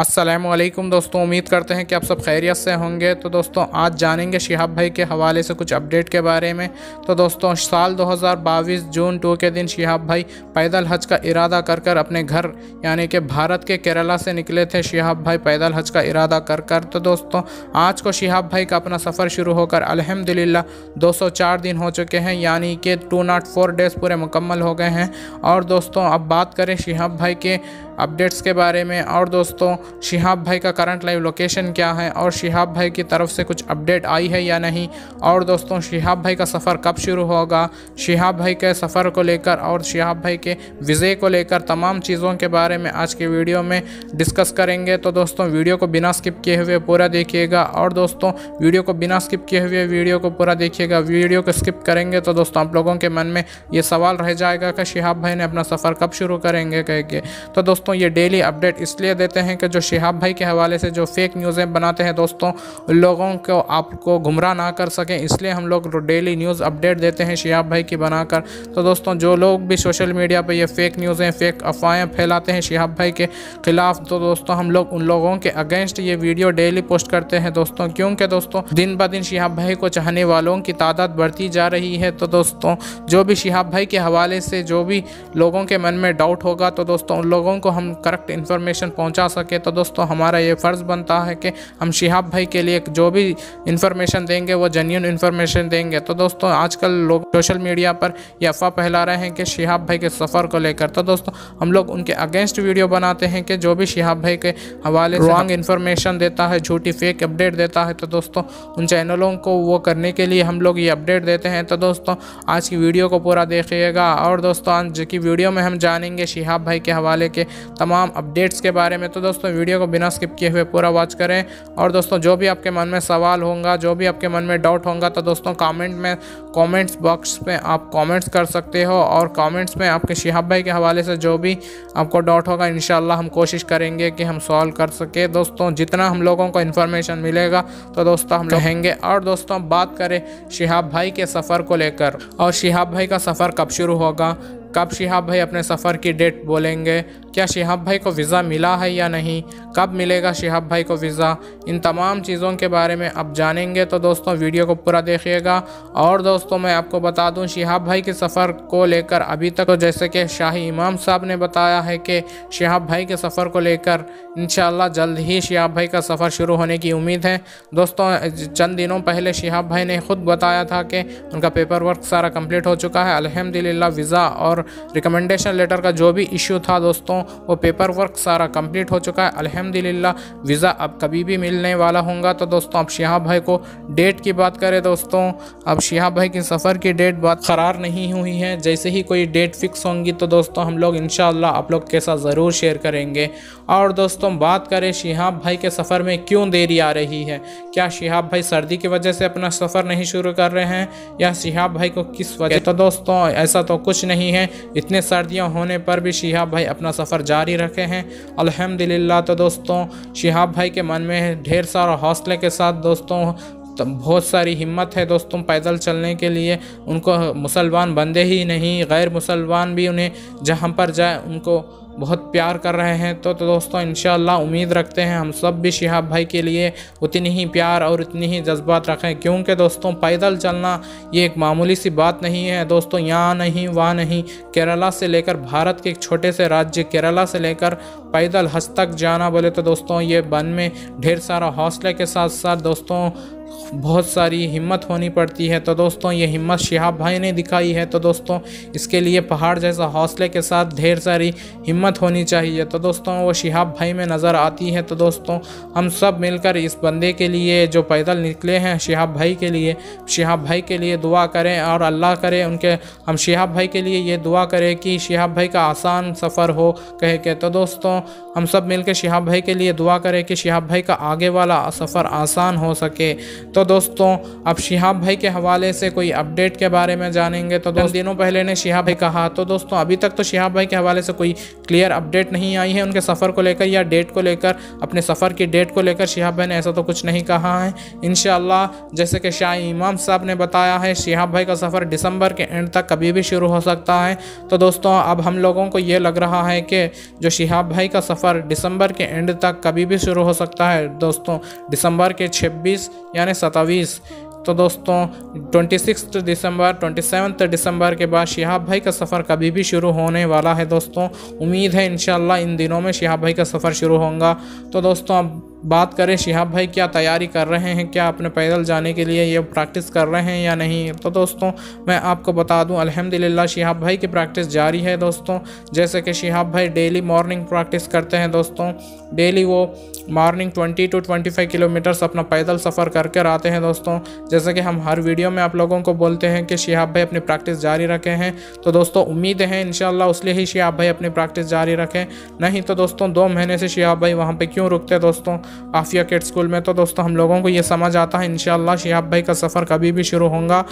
असलम दोस्तों, उम्मीद करते हैं कि आप सब खैरियत से होंगे। तो दोस्तों, आज जानेंगे शिहाब भाई के हवाले से कुछ अपडेट के बारे में। तो दोस्तों, साल 2022 जून टू के दिन शिहाब भाई पैदल हज का इरादा कर कर अपने घर, यानी कि भारत के केरला से निकले थे शिहाब भाई पैदल हज का इरादा कर कर। तो दोस्तों, आज को शिहाब भाई का अपना सफ़र शुरू होकर अलहमदिल्ला दो दिन हो चुके हैं, यानी कि टू नाट फोर डेज़ पूरे मुकम्मल हो गए हैं। और दोस्तों, अब बात करें शिहाब भाई के अपडेट्स के बारे में। और दोस्तों शिहाब भाई का करंट लाइव लोकेशन क्या है? और शिहाब भाई की तरफ़ से कुछ अपडेट आई है या नहीं? और दोस्तों, शिहाब भाई का सफ़र कब शुरू होगा? शिहाब भाई के सफ़र को लेकर और शिहाब भाई के वीज़े को लेकर तमाम चीज़ों के बारे में आज के वीडियो में डिस्कस करेंगे। तो दोस्तों वीडियो को बिना स्किप किए हुए पूरा देखिएगा। और दोस्तों वीडियो को बिना स्किप किए हुए वीडियो को पूरा देखिएगा। वीडियो को स्किप करेंगे तो दोस्तों, आप लोगों के मन में ये सवाल रह जाएगा कि शिहाब भाई ने अपना सफ़र कब शुरू करेंगे कह के तो दोस्तों, ये डेली अपडेट इसलिए देते हैं कि जो शिहाब भाई के हवाले से जो फेक न्यूज़ें बनाते हैं दोस्तों, लोगों को आपको गुमराह ना कर सकें। इसलिए हम लोग डेली न्यूज़ अपडेट देते हैं शिहाब भाई की बनाकर। तो दोस्तों, जो लोग भी सोशल मीडिया पर ये फेक न्यूज़ें फेक अफवाहें फैलाते हैं शिहाब भाई के ख़िलाफ़ तो दोस्तों, हम लोग उन लोगों के अगेंस्ट ये वीडियो डेली पोस्ट करते हैं दोस्तों। क्योंकि दोस्तों, दिन ब दिन शिहाब भाई को चाहने वालों की तादाद बढ़ती जा रही है। तो दोस्तों, जो भी शिहाब भाई के हवाले से जो भी लोगों के मन में डाउट होगा तो दोस्तों, उन लोगों को हम करेक्ट इन्फॉर्मेशन पहुँचा सके। तो दोस्तों हमारा ये फ़र्ज़ बनता है कि हम शिहाब भाई के लिए जो भी इन्फॉर्मेशन देंगे वो जेन्यून इन्फॉर्मेशन देंगे। तो दोस्तों आजकल लोग सोशल मीडिया पर ये अफवाह फैला रहे हैं कि शिहाब भाई के सफ़र को लेकर। तो दोस्तों हम लोग उनके अगेंस्ट वीडियो बनाते हैं कि जो भी शिहाब भाई के हवाले से रॉन्ग इन्फॉर्मेशन देता है झूठी फेक अपडेट देता है तो दोस्तों उन चैनलों को वो करने के लिए हम लोग ये अपडेट देते हैं। तो दोस्तों आज की वीडियो को पूरा देखिएगा और दोस्तों आज की वीडियो में हम जानेंगे शिहाब भाई के हवाले के तमाम अपडेट्स के बारे में। तो दोस्तों वीडियो को बिना स्किप किए हुए पूरा वॉच करें। और दोस्तों, जो भी आपके मन में सवाल होगा, जो भी आपके मन में डाउट होगा तो दोस्तों कमेंट में कमेंट्स बॉक्स में आप कमेंट्स कर सकते हो। और कमेंट्स में आपके शिहाब भाई के हवाले से जो भी आपको डाउट होगा इन हम कोशिश करेंगे कि हम सॉल्व कर सके। दोस्तों, जितना हम लोगों को इन्फॉर्मेशन मिलेगा तो दोस्तों, हम कहेंगे और दोस्तों, बात करें शिहाब भाई के सफ़र को लेकर। और शिहाब भाई का सफ़र कब शुरू होगा? कब शिहाब भाई अपने सफ़र की डेट बोलेंगे? क्या शिहाब भाई को वीज़ा मिला है या नहीं? कब मिलेगा शिहाब भाई को वीज़ा? इन तमाम चीज़ों के बारे में अब जानेंगे तो दोस्तों वीडियो को पूरा देखिएगा। और दोस्तों मैं आपको बता दूँ, शिहाब भाई के सफ़र को लेकर अभी तक तो जैसे कि शाही इमाम साहब ने बताया है कि शिहाब भाई के सफ़र को लेकर इन जल्द ही शिहाब भाई का सफ़र शुरू होने की उम्मीद है। दोस्तों, चंद दिनों पहले शिहाब भाई ने ख़ुद बताया था कि उनका पेपर वर्क सारा कंप्लीट हो चुका है। अलहमदिल्ला वीज़ा और रिकमेंडेशन लेटर का जो भी इशू था दोस्तों, वो पेपर वर्क सारा कंप्लीट हो चुका है। अल्हम्दुलिल्लाह वीज़ा अब कभी भी मिलने वाला होगा तो दोस्तों, अब शिहाब भाई को डेट की बात करें दोस्तों। अब शिहाब भाई की सफ़र की डेट बात क़रार नहीं हुई है। जैसे ही कोई डेट फिक्स होंगी तो दोस्तों, हम लोग इन आप लोग के साथ ज़रूर शेयर करेंगे। और दोस्तों, बात करें शिहाब भाई के सफ़र में क्यों देरी आ रही है? क्या शिहाब भाई सर्दी की वजह से अपना सफ़र नहीं शुरू कर रहे हैं? या शिहाब भाई को किस वजह तो दोस्तों, ऐसा तो कुछ नहीं है। इतने सर्दियाँ होने पर भी शिहाब भाई अपना सफ़र जारी रखे हैं। अल्हम्दुलिल्लाह तो दोस्तों, शिहाब भाई के मन में ढेर सारा हौसले के साथ दोस्तों तो बहुत सारी हिम्मत है दोस्तों पैदल चलने के लिए। उनको मुसलमान बंदे ही नहीं गैर मुसलमान भी उन्हें जहाँ पर जाए उनको बहुत प्यार कर रहे हैं। तो, तो दोस्तों इन उम्मीद रखते हैं हम सब भी शिहाब भाई के लिए उतनी ही प्यार और उतनी ही जज्बात रखें। क्योंकि दोस्तों पैदल चलना ये एक मामूली सी बात नहीं है। दोस्तों यहाँ नहीं वहाँ नहीं। केरला से लेकर भारत के एक छोटे से राज्य केरला से लेकर पैदल हज तक जाना बोले तो दोस्तों ये बन में ढेर सारा हौसले के साथ साथ दोस्तों बहुत सारी हिम्मत होनी पड़ती है। तो दोस्तों, ये हिम्मत शिहाब भाई ने दिखाई है। तो दोस्तों, इसके लिए पहाड़ जैसा हौसले के साथ ढेर सारी हिम्मत होनी चाहिए। तो दोस्तों, वो शिहाब भाई में नज़र आती है। तो दोस्तों, हम सब मिलकर इस बंदे के लिए जो पैदल निकले हैं, शिहाब भाई के लिए, शिहाब भाई के लिए दुआ करें और अल्लाह करे उनके, हम शिहाब भाई के लिए ये दुआ करें कि शिहाब भाई का आसान सफ़र हो कह के। तो दोस्तों, हम सब मिलकर शिहाब भाई के लिए दुआ करें कि शिहाब भाई का आगे वाला सफ़र आसान हो सके। तो दोस्तों, अब शिहाब भाई के हवाले से कोई अपडेट के बारे में जानेंगे तो दो दिनों पहले ने शिहाब भाई कहा तो दोस्तों, अभी तक तो शिहाब भाई के हवाले से कोई क्लियर अपडेट नहीं आई है उनके सफ़र को लेकर या डेट को लेकर। अपने सफ़र की डेट को लेकर शिहाब भाई ने ऐसा तो कुछ नहीं कहा है। इन जैसे कि शाह इमाम साहब ने बताया है, शिहाब भाई का सफ़र दिसंबर के एंड तक कभी भी शुरू हो सकता है। तो दोस्तों, अब हम लोगों को ये लग रहा है कि जो शिहाब भाई का सफ़र दिसंबर के एंड तक कभी भी शुरू हो सकता है, दोस्तों, दिसंबर के 26 यानी सतावीस तो दोस्तों ट्वेंटी दिसंबर ट्वेंटी दिसंबर के बाद शिहाब भाई का सफ़र कभी भी शुरू होने वाला है दोस्तों। उम्मीद है इन इन दिनों में शिहाब भाई का सफ़र शुरू होगा। तो दोस्तों, अब बात करें शिहाब भाई क्या तैयारी कर रहे हैं, क्या अपने पैदल जाने के लिए ये प्रैक्टिस कर रहे हैं या नहीं? तो दोस्तों, मैं आपको बता दूँ, अल्हम्दुलिल्लाह शिहाब भाई की प्रैक्टिस जारी है दोस्तों। जैसे कि शिहाब भाई डेली मॉर्निंग प्रैक्टिस करते हैं दोस्तों। डेली वो मॉर्निंग 20 टू 25 किलोमीटर्स अपना पैदल सफ़र कर कर आते हैं दोस्तों। जैसे कि हम हर वीडियो में आप लोगों को बोलते हैं कि शिहाब भाई अपनी प्रैक्टिस जारी रखे हैं। तो दोस्तों, उम्मीद है इन उसलिए ही शिहाब भाई अपनी प्रैक्टिस जारी रखें। नहीं तो दोस्तों, दो महीने से शिहाब भाई वहाँ पर क्यों रुकते दोस्तों? आफिया किड स्कूल में तो दोस्तों, हम लोगों को ये समझ आता है इन शिहाब भाई का सफ़र कभी भी शुरू होगा।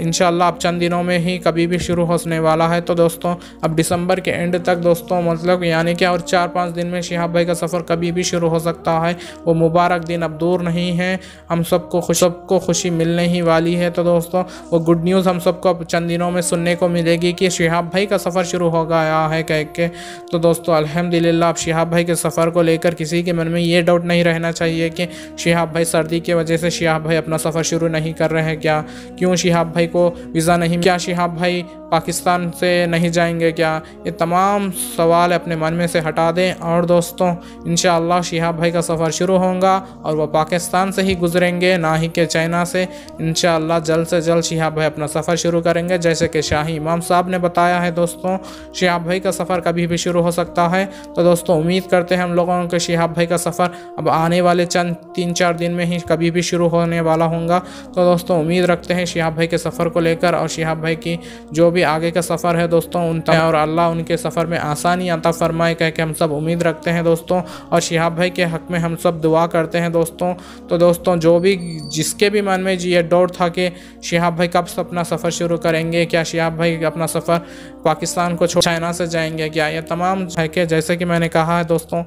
इन अब चंद दिनों में ही कभी भी शुरू होने वाला है। तो दोस्तों, अब दिसंबर के एंड तक दोस्तों मतलब यानी कि और चार पाँच दिन में शिहाब भाई का सफ़र कभी भी शुरू हो सकता है। वो मुबारक दिन अब दूर नहीं है। हम सबको खुश, सबको खुशी मिलने ही वाली है। तो दोस्तों, वो गुड न्यूज़ हम सबको चंद दिनों में सुनने को मिलेगी कि शिहाब भाई का सफ़र शुरू हो गया है कह के। तो दोस्तों, अल्हम्दुलिल्लाह, अब शिहाब भाई के सफ़र को लेकर किसी के मन में ये डाउट नहीं रहना चाहिए कि शिहाब भाई सर्दी की वजह से शिहाब भाई अपना सफ़र शुरू नहीं कर रहे हैं क्या? क्यों शिहाब भाई को वीज़ा नहीं क्या शिहाब भाई पाकिस्तान से नहीं जाएँगे क्या? ये तमाम सवाल अपने मन में से हटा दें और दोस्तों इन शिहाब भाई का सफ़र शुरू होगा और वह पाकिस्तान से ही गुजरेंगे, ना ही के चाइना से। इन जल्द से जल्द शिहाब भाई अपना सफ़र शुरू करेंगे। जैसे कि शाही इमाम साहब ने बताया है दोस्तों, शिहाब भाई का सफ़र कभी भी शुरू हो सकता है। तो दोस्तों, उम्मीद करते हैं हम लोगों के शिहाब भाई का सफ़र अब आने वाले चंद, तीन, चार दिन में ही कभी भी शुरू होने वाला होगा। तो दोस्तों, उम्मीद रखते हैं शिहाब भाई के सफ़र को लेकर और शिहाब भाई की जो भी आगे का सफ़र है दोस्तों, उन और अल्लाह उनके सफ़र में आसानी अता फरमाए, कह के हम सब उम्मीद रखते हैं दोस्तों। और शिहाब भाई के हक़ में हम सब दुआ करते हैं दोस्तों। तो दोस्तों, जो भी जिसके भी मन में जी ये डोर था कि शिहाब भाई कब अपना सफ़र शुरू करेंगे? क्या शिहाब भाई अपना सफ़र पाकिस्तान को छोड़ चाइना से जाएँगे? क्या ये तमाम है कि जैसे कि मैंने कहा है दोस्तों,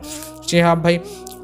शिहाब भाई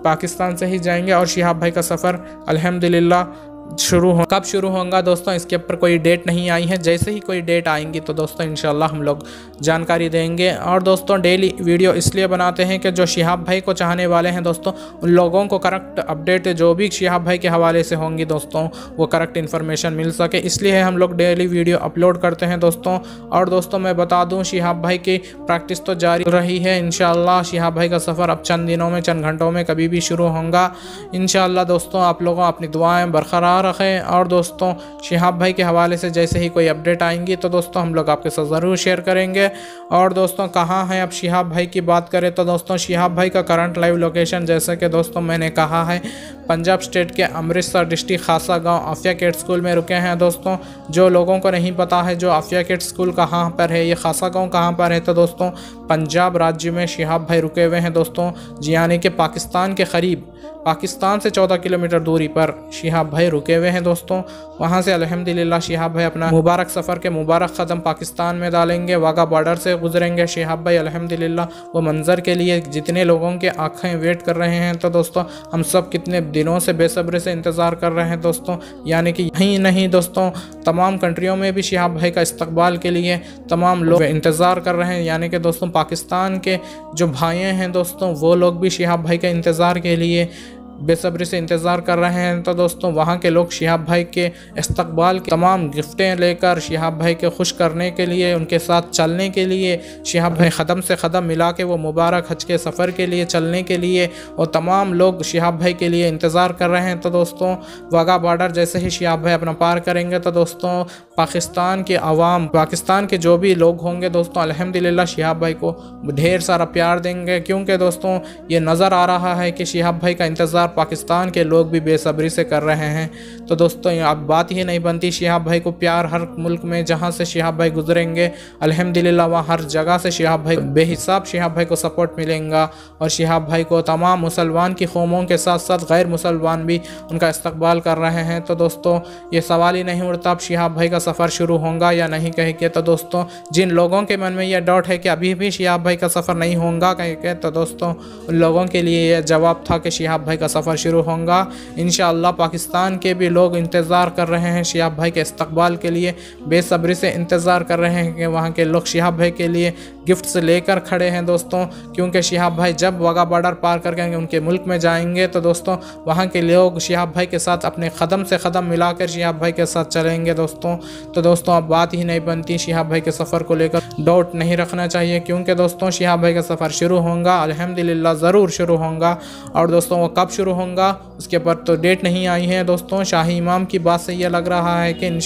पाकिस्तान से ही जाएँगे और शिहाब भाई का सफ़र अल्हम्दुलिल्लाह शुरू हो, कब शुरू होगा दोस्तों? इसके ऊपर कोई डेट नहीं आई है। जैसे ही कोई डेट आएँगी तो दोस्तों इन हम लोग जानकारी देंगे। और दोस्तों डेली वीडियो इसलिए बनाते हैं कि जो शिहाब भाई को चाहने वाले हैं दोस्तों, उन लोगों को करेक्ट अपडेट जो भी शिहाब भाई के हवाले से होंगी दोस्तों, वो करेक्ट इन्फॉर्मेशन मिल सके। इसलिए हम लोग डेली वीडियो अपलोड करते हैं दोस्तों। और दोस्तों, मैं बता दूँ, शिहाब भाई की प्रैक्टिस तो जारी रही है इन शिहाब भाई का सफ़र अब चंद दिनों में, चंद घंटों में कभी भी शुरू होगा। इन दोस्तों, आप लोगों, अपनी दुआएँ बरकरार रखें। और दोस्तों, शिहाब भाई के हवाले से जैसे ही कोई अपडेट आएँगी तो दोस्तों, हम लोग आपके साथ ज़रूर शेयर करेंगे। और दोस्तों, कहाँ हैं अब शिहाब भाई की बात करें तो दोस्तों, शिहाब भाई का करंट लाइव लोकेशन जैसे कि दोस्तों मैंने कहा है पंजाब स्टेट के अमृतसर डिस्ट्रिक्ट खासा गाँव आफिया किड स्कूल में रुके हैं। दोस्तों, जो लोगों को नहीं पता है जो आफिया किड स्कूल कहाँ पर है, ये खासा गाँव कहाँ पर है तो दोस्तों, पंजाब राज्य में शिहाब भाई रुके हुए हैं। दोस्तों जी यानी कि पाकिस्तान के करीब, पाकिस्तान से 14 किलोमीटर दूरी पर शिहाब भाई रुके हुए हैं। दोस्तों, वहाँ से अल्हम्दुलिल्लाह शिहाब भाई अपना मुबारक सफ़र के मुबारक कदम पाकिस्तान में डालेंगे, वाघा बॉर्डर से गुजरेंगे। शिहाब भाई, अल्हम्दुलिल्लाह, वो मंज़र के लिए जितने लोगों के आँखें वेट कर रहे हैं। तो दोस्तों, हम सब कितने दिनों से बेसब्री से इंतज़ार कर रहे हैं दोस्तों। यानी कि यहीं नहीं दोस्तों, तमाम कंट्रियों में भी शिहाब भाई का इस्तबाल के लिए तमाम लोग इंतज़ार कर रहे हैं। यानी कि दोस्तों, पाकिस्तान के जो भाइयें हैं दोस्तों, वो लोग भी शिहाब भाई के इंतज़ार के लिए बेसब्री से इंतज़ार कर रहे हैं। तो दोस्तों, वहाँ के लोग शिहाब भाई के इस्तकबाल की तमाम गिफ्टें लेकर शिहाब भाई के खुश करने के लिए, उनके साथ चलने के लिए, शिहाब भाई ख़दम से ख़दम मिला के वो मुबारक हज के सफ़र के लिए चलने के लिए और तमाम लोग शिहाब भाई के लिए इंतज़ार कर रहे हैं। तो दोस्तों, वाघा बॉर्डर जैसे ही शिहाब भाई अपना पार करेंगे तो दोस्तों, पाकिस्तान के अवाम पाकिस्तान के जो भी लोग होंगे दोस्तों, अल्हम्दुलिल्लाह शिहाब भाई को ढेर सारा प्यार देंगे। क्योंकि दोस्तों, ये नज़र आ रहा है कि शिहाब भाई का इंतज़ार इंतज़ार पाकिस्तान के लोग भी बेसब्री से कर रहे हैं। तो दोस्तों अब बात ही नहीं बनती। शिहाब भाई को प्यार हर मुल्क में जहाँ से शिहाब भाई गुजरेंगे, अल्हम्दुलिल्लाह वहाँ हर जगह से शिहाब भाई बेहिसाब शिहाब भाई को सपोर्ट मिलेगा। और शिहाब भाई को तमाम मुसलमान की कौमों के साथ साथ गैर मुसलमान भी उनका इस्तकबाल कर रहे हैं। तो दोस्तों, ये सवाल ही नहीं उठता अब शिहाब भाई का सफ़र शुरू होगा या नहीं कह के तो दोस्तों, जिन लोगों के मन में यह डाउट है कि अभी भी शिहाब भाई का सफ़र नहीं होगा कह के तो दोस्तों, उन लोगों के लिए यह जवाब था कि शिहाब भाई का सफ़र शुरू होगा। इन पाकिस्तान के भी लोग इंतज़ार कर रहे हैं शिहाब भाई के इस्तबाल के लिए। बेसब्री से इंतज़ार कर रहे हैं कि वहाँ के लोग शिहाब भाई के लिए गिफ्ट्स लेकर खड़े हैं दोस्तों, क्योंकि शिहाब भाई जब वागा बॉर्डर पार करके उनके मुल्क में जाएँगे तो दोस्तों, वहाँ के लोग शिहाब भाई के साथ अपने क़दम से क़दम मिलाकर शिहाब भाई के साथ चलेंगे दोस्तों। तो दोस्तों, अब बात ही नहीं बनती शिहाब भाई के सफ़र को लेकर। डाउट नहीं रखना चाहिए, क्योंकि दोस्तों, शिहाब भाई का सफ़र शुरू होगा अलहमदिल्ला ज़रूर शुरू होगा। और दोस्तों, वो कब शुरू होगा, उसके ऊपर तो डेट नहीं आई है दोस्तों। शाही इमाम की बात से यह लग रहा है कि इन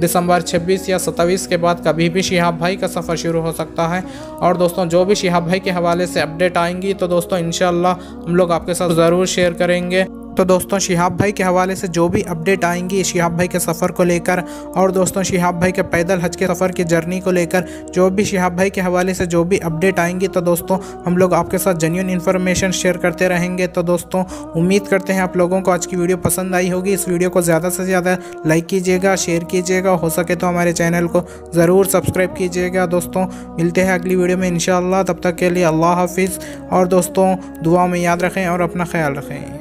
दिसंबर छब्बीस या सत्ताईस के बाद कभी भी शिहाब भाई का सफ़र शुरू हो सकता है। और दोस्तों, जो भी शिहाब भाई के हवाले से अपडेट आएँगी तो दोस्तों इन हम लोग आपके साथ ज़रूर शेयर करेंगे। तो दोस्तों, शिहाब भाई के हवाले से जो भी अपडेट आएँगी शिहाब भाई के सफ़र को लेकर और दोस्तों, शिहाब भाई के पैदल हज के सफ़र की जर्नी को लेकर, जो भी शिहाब भाई के हवाले से जो भी अपडेट आएँगी तो दोस्तों, हम लोग आपके साथ जेन्यून इन्फॉर्मेशन शेयर करते रहेंगे। तो दोस्तों, उम्मीद करते हैं आप लोगों को आज की वीडियो पसंद आई होगी। इस वीडियो को ज़्यादा से ज़्यादा लाइक कीजिएगा शेयर कीजिएगा, हो सके तो हमारे चैनल को ज़रूर सब्सक्राइब कीजिएगा। दोस्तों, मिलते हैं अगली वीडियो में इन तब तक के लिए अल्लाह हाफिज़। और दोस्तों, दुआ में याद रखें और अपना ख्याल रखें।